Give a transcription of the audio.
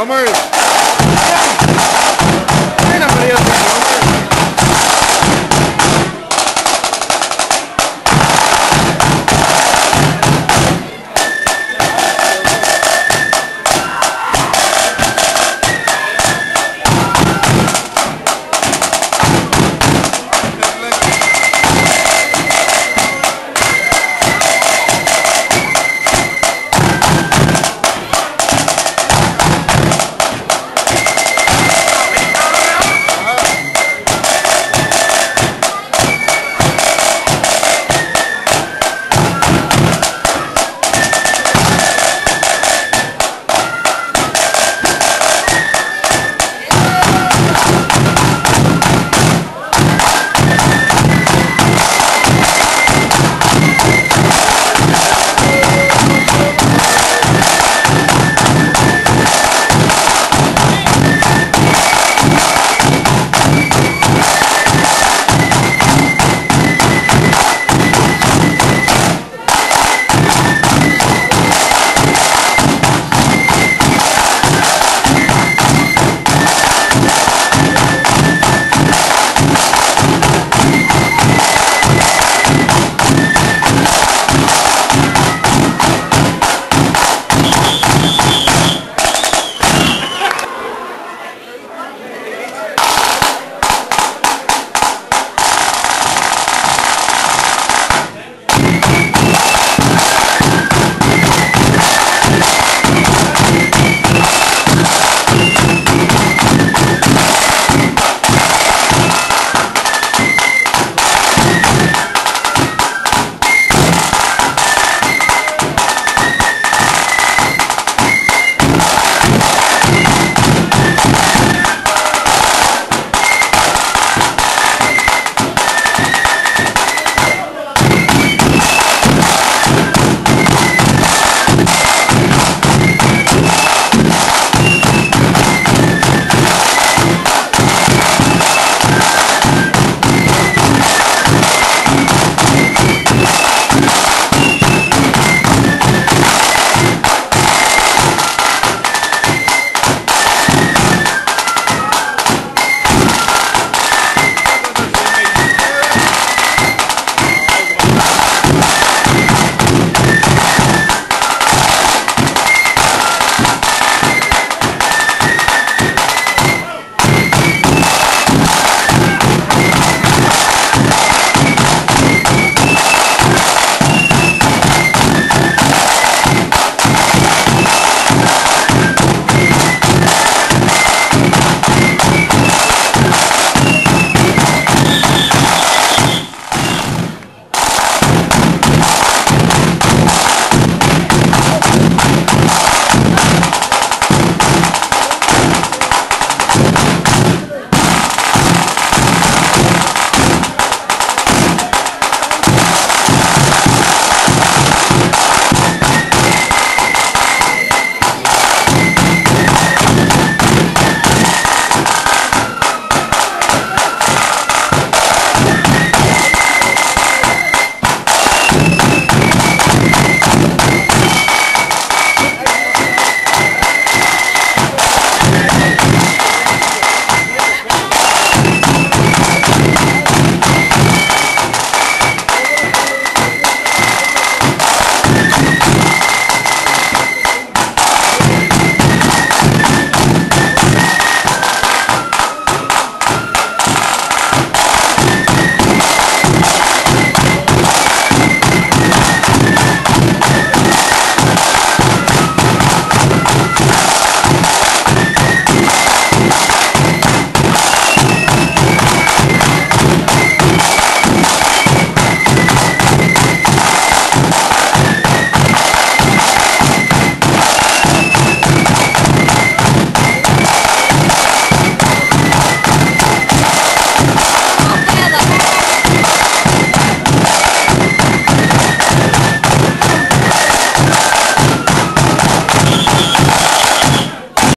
drummers.